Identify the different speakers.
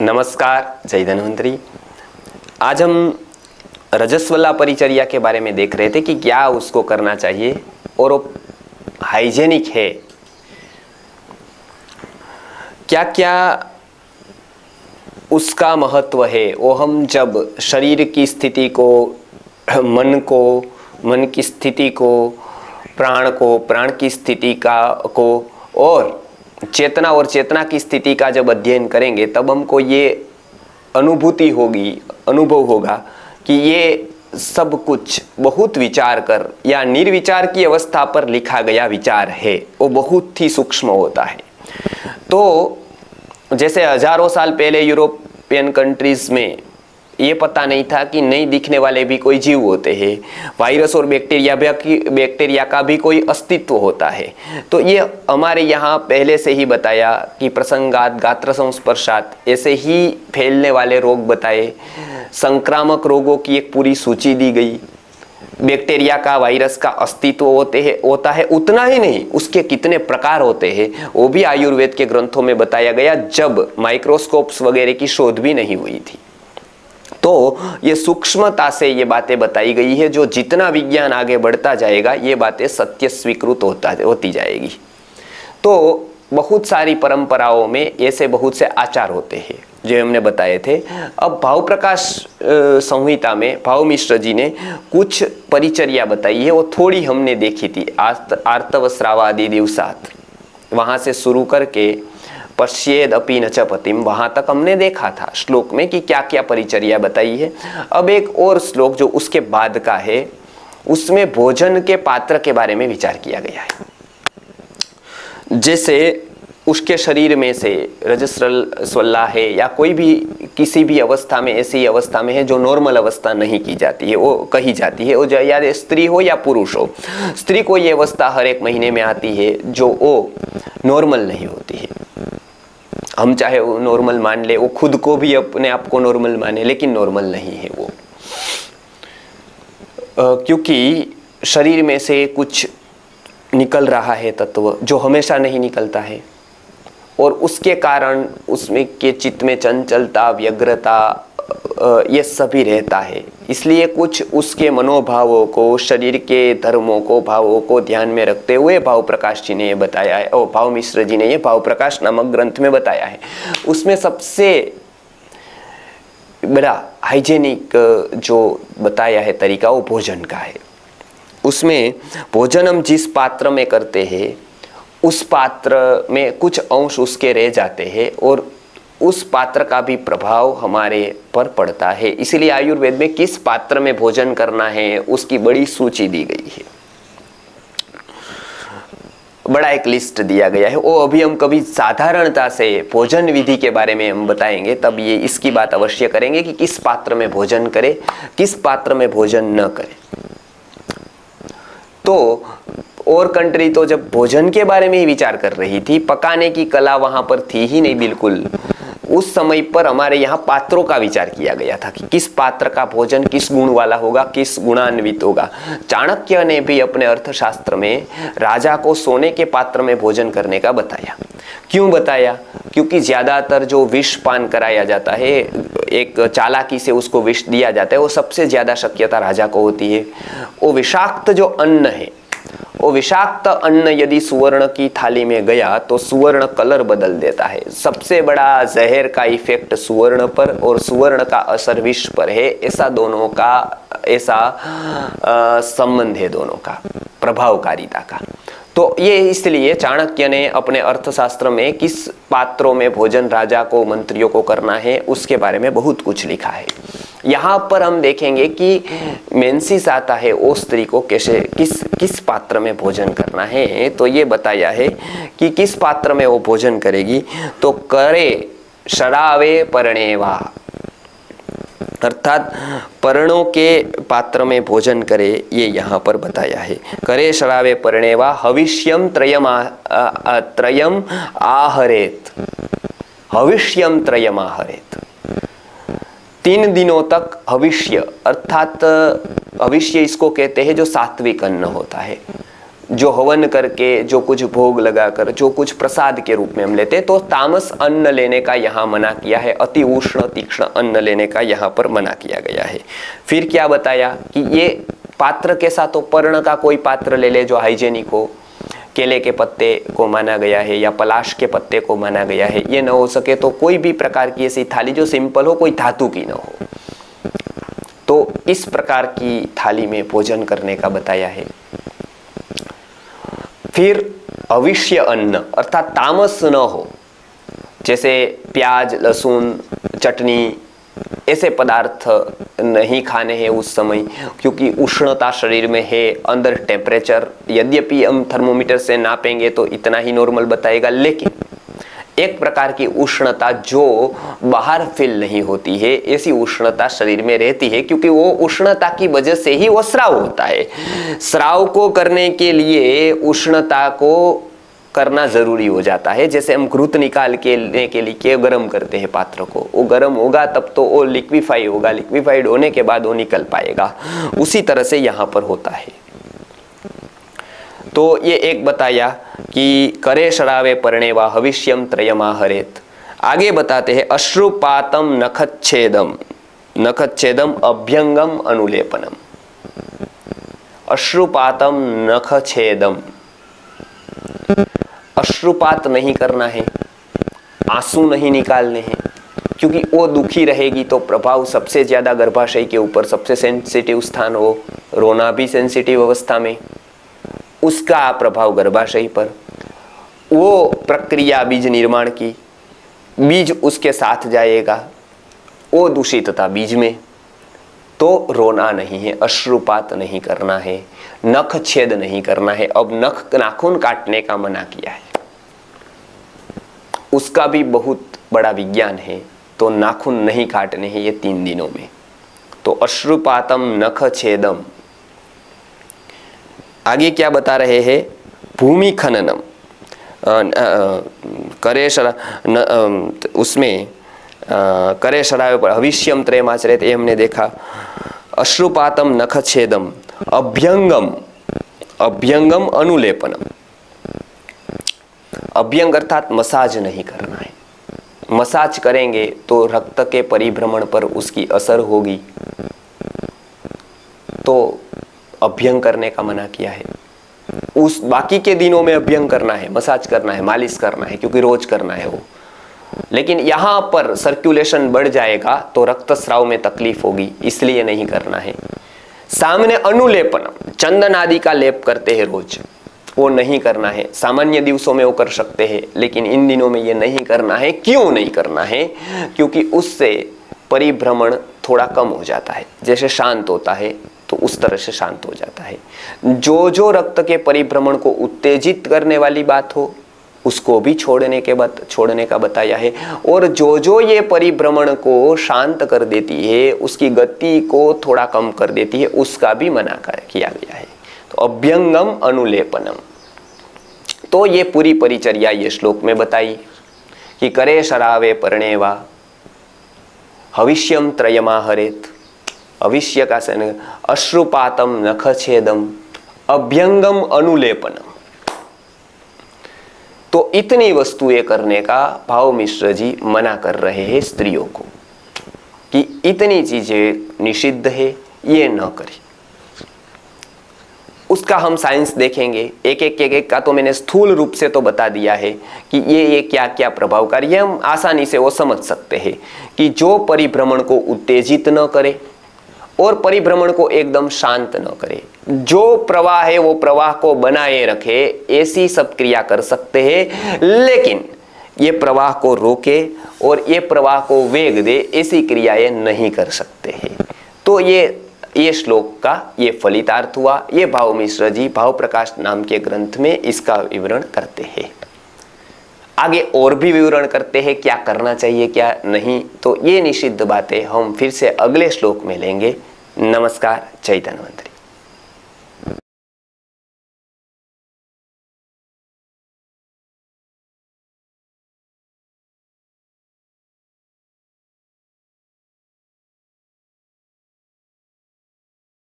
Speaker 1: नमस्कार, जय धन्वंतरी। आज हम रजस्वला परिचर्या के बारे में देख रहे थे कि क्या उसको करना चाहिए और वो हाइजेनिक है। क्या क्या उसका महत्व है? वो हम जब शरीर की स्थिति को, मन को, मन की स्थिति को, प्राण को, प्राण की स्थिति का, को और चेतना और चेतना की स्थिति का जब अध्ययन करेंगे, तब हमको ये अनुभूति होगी, अनुभव होगा कि ये सब कुछ बहुत विचार कर या निर्विचार की अवस्था पर लिखा गया विचार है, वो बहुत ही सूक्ष्म होता है। तो जैसे हज़ारों साल पहले यूरोपियन कंट्रीज़ में ये पता नहीं था कि नहीं दिखने वाले भी कोई जीव होते हैं। वायरस और बैक्टीरिया बैक्टीरिया का भी कोई अस्तित्व होता है। तो ये हमारे यहाँ पहले से ही बताया कि प्रसंगात, गात्र संस्पर्शात, ऐसे ही फैलने वाले रोग बताए। संक्रामक रोगों की एक पूरी सूची दी गई। बैक्टीरिया का, वायरस का अस्तित्व होते हैं, होता है उतना ही नहीं, उसके कितने प्रकार होते हैं, वो भी आयुर्वेद के ग्रंथों में बताया गया, जब माइक्रोस्कोप्स वगैरह की शोध भी नहीं हुई थी। तो ये सूक्ष्मता से ये बातें बताई गई है, जो जितना विज्ञान आगे बढ़ता जाएगा, ये बातें सत्य स्वीकृत होता, होती जाएगी। तो बहुत सारी परंपराओं में ऐसे बहुत से आचार होते हैं, जो हमने बताए थे। अब भाव प्रकाश संहिता में भाव मिश्र जी ने कुछ परिचर्या बताई है, वो थोड़ी हमने देखी थी आर्तव श्रावादि दिवसात। वहाँ से शुरू करके पश्चेद अपी न पतिम वहाँ तक हमने देखा था श्लोक में कि क्या क्या परिचर्या बताई है। अब एक और श्लोक जो उसके बाद का है, उसमें भोजन के पात्र के बारे में विचार किया गया है। जैसे उसके शरीर में से रजस्रल स्वल्ला है या कोई भी, किसी भी अवस्था में, ऐसी अवस्था में है जो नॉर्मल अवस्था नहीं की जाती है, वो कही जाती है। वो जो या स्त्री हो या पुरुष हो, स्त्री को ये अवस्था हर एक महीने में आती है जो वो नॉर्मल नहीं होती है। हम चाहे वो नॉर्मल मान ले, वो खुद को भी अपने आप को नॉर्मल माने, लेकिन नॉर्मल नहीं है वो। क्योंकि शरीर में से कुछ निकल रहा है तत्व, जो हमेशा नहीं निकलता है। और उसके कारण, उसमें के चित्त में चंचलता, व्यग्रता ये सभी रहता है। इसलिए कुछ उसके मनोभावों को, शरीर के धर्मों को, भावों को ध्यान में रखते हुए भाव प्रकाश जी ने ये बताया है। और भाव मिश्र जी ने ये भाव प्रकाश नामक ग्रंथ में बताया है। उसमें सबसे बड़ा हाइजेनिक जो बताया है तरीका वो भोजन का है। उसमें भोजन हम जिस पात्र में करते हैं, उस पात्र में कुछ अंश उसके रह जाते हैं और उस पात्र का भी प्रभाव हमारे पर पड़ता है। इसलिए आयुर्वेद में किस पात्र में भोजन करना है, उसकी बड़ी सूची दी गई है। बड़ा एक लिस्ट दिया गया है। वो अभी हम कभी साधारणता से भोजन विधि के बारे में हम बताएँगे, तब ये इसकी बात अवश्य करेंगे कि किस पात्र में भोजन करे, किस पात्र में भोजन न करे। तो और कंट्री तो जब भोजन के बारे में ही विचार कर रही थी, पकाने की कला वहाँ पर थी ही नहीं बिल्कुल। उस समय पर हमारे यहाँ पात्रों का विचार किया गया था कि किस पात्र का भोजन किस गुण वाला होगा, किस गुणान्वित होगा। चाणक्य ने भी अपने अर्थशास्त्र में राजा को सोने के पात्र में भोजन करने का बताया। क्यों बताया? क्योंकि ज़्यादातर जो विष पान कराया जाता है, एक चालाकी से उसको विष दिया जाता है, वो सबसे ज़्यादा शक्यता राजा को होती है। वो विषाक्त जो अन्न है वो विषाक्त अन्न यदि सुवर्ण की थाली में गया तो सुवर्ण कलर बदल देता है। सबसे बड़ा जहर का इफ़ेक्ट सुवर्ण पर और सुवर्ण का असर विष पर है। ऐसा दोनों का, ऐसा संबंध है दोनों का, प्रभावकारिता का। तो ये इसलिए चाणक्य ने अपने अर्थशास्त्र में किस पात्रों में भोजन राजा को, मंत्रियों को करना है, उसके बारे में बहुत कुछ लिखा है। यहाँ पर हम देखेंगे कि मेन्सिस आता है, वो स्त्री को कैसे, किस किस पात्र में भोजन करना है तो ये बताया है कि किस पात्र में वो भोजन करेगी? तो करे शरावे परणेवा। अर्थात पर्णों के पात्र में भोजन करे, ये यहाँ पर बताया है। करे शरावे पर्णेवा हविष्यम त्रयम त्रयम आहरेत। हविष्यम त्रयम आहरेत। तीन दिनों तक भविष्य, अर्थात भविष्य इसको कहते हैं जो सात्विक अन्न होता है। जो हवन करके, जो कुछ भोग लगाकर जो कुछ प्रसाद के रूप में हम लेते तो तामस अन्न लेने का यहाँ मना किया है, अति उष्ण तीक्ष्ण अन्न लेने का यहाँ पर मना किया गया है। फिर क्या बताया कि ये पात्र के साथ तो पर्ण का कोई पात्र ले ले जो हाइजेनिक हो केले के पत्ते को माना गया है या पलाश के पत्ते को माना गया है, ये न हो सके तो कोई भी प्रकार की ऐसी थाली जो सिंपल हो, कोई धातु की न हो। तो इस प्रकार की थाली में भोजन करने का बताया है। फिर अविष्य अन्न, अर्थात तामस न हो, जैसे प्याज, लहसुन, चटनी ऐसे पदार्थ नहीं खाने हैं उस समय, क्योंकि उष्णता शरीर में है, अंदर टेम्परेचर यद्यपि हम थर्मोमीटर से नापेंगे तो इतना ही नॉर्मल बताएगा, लेकिन एक प्रकार की उष्णता जो बाहर फील नहीं होती है, ऐसी उष्णता शरीर में रहती है, क्योंकि वो उष्णता की वजह से ही वो स्राव होता है। स्राव को करने के लिए उष्णता को करना ज़रूरी हो जाता है। जैसे हम घृत निकाल के लेने के लिए गर्म करते हैं पात्र को, वो गर्म होगा तब तो वो लिक्विफाई होगा। लिक्विफाइड होने के बाद वो निकल पाएगा। उसी तरह से यहाँ पर होता है। तो ये एक बताया कि करे शरावे परणे व हविष्यम त्रयमा हरेत। आगे बताते हैं अश्रुपातम नखच्छेदम नखच्छेदम अभ्यंगम अनुलेपनम। अश्रुपातम नखछेदम अश्रुपात नहीं करना है, आँसू नहीं निकालने हैं, क्योंकि वो दुखी रहेगी तो प्रभाव सबसे ज़्यादा गर्भाशय के ऊपर, सबसे सेंसिटिव स्थान हो रोना भी सेंसिटिव अवस्था में, उसका प्रभाव गर्भाशय पर। वो प्रक्रिया, बीज निर्माण की, बीज उसके साथ जाएगा, वो दूषितता बीज में तो रोना नहीं है, अश्रुपात नहीं करना है, नख छेद नहीं करना है। अब नख नाखून काटने का मना किया है। उसका भी बहुत बड़ा विज्ञान है तो नाखून नहीं काटने हैं ये तीन दिनों में। तो अश्रुपातम नख छेदम। आगे क्या बता रहे हैं? भूमि खननम। करे उसमें करे शराय पर भविष्यम त्रयमाचरित ये हमने देखा। अश्रुपातम नख छेदम। अभ्यंगम। अभ्यंगम अनुलेपनम। अभ्यंग अर्थात मसाज नहीं करना है। मसाज करेंगे तो रक्त के परिभ्रमण पर उसकी असर होगी। तो अभ्यंग करने का मना किया है। उस बाकी के दिनों में अभ्यंग करना है, मसाज करना है, मालिश करना है, क्योंकि रोज करना है वो। लेकिन यहाँ पर सर्कुलेशन बढ़ जाएगा तो रक्त स्राव में तकलीफ़ होगी, इसलिए नहीं करना है। सामने अनुलेपन चंदन आदि का लेप करते हैं रोज। वो नहीं करना है। सामान्य दिवसों में वो कर सकते हैं, लेकिन इन दिनों में ये नहीं करना है। क्यों नहीं करना है? क्योंकि उससे परिभ्रमण थोड़ा कम हो जाता है। जैसे शांत होता है तो उस तरह से शांत हो जाता है। जो जो रक्त के परिभ्रमण को उत्तेजित करने वाली बात हो, उसको भी छोड़ने के बत, छोड़ने का बताया है। और जो जो ये परिभ्रमण को शांत कर देती है, उसकी गति को थोड़ा कम कर देती है, उसका भी मना कर, किया गया है। तो अभ्यंगम अनुलेपनम। तो ये पूरी परिचर्या ये श्लोक में बताई कि करे शरावे परणेवा हविष्यम त्रयमा हरेत, अविष्य का सन अश्रुपातम नखछेदम अभ्यंगम अनुलेपनम। तो इतनी वस्तुएँ करने का भाव मिश्र जी मना कर रहे हैं स्त्रियों को कि इतनी चीज़ें निषिद्ध है, ये न करें। उसका हम साइंस देखेंगे। एक एक एक एक का तो मैंने स्थूल रूप से तो बता दिया है कि ये ये क्या क्या प्रभावकारी है। हम आसानी से वो समझ सकते हैं कि जो परिभ्रमण को उत्तेजित न करे और परिभ्रमण को एकदम शांत न करे। जो प्रवाह है, वो प्रवाह को बनाए रखे, ऐसी सब क्रिया कर सकते हैं। लेकिन ये प्रवाह को रोके और ये प्रवाह को वेग दे, ऐसी क्रियाएँ नहीं कर सकते हैं। तो ये ये श्लोक का ये फलितार्थ हुआ। ये भाव मिश्र जी भाव प्रकाश नाम के ग्रंथ में इसका विवरण करते हैं। आगे और भी विवरण करते हैं, क्या करना चाहिए, क्या नहीं तो ये निषिद्ध बातें हम फिर से अगले श्लोक में लेंगे। नमस्कार, चैतन्य मंत्री।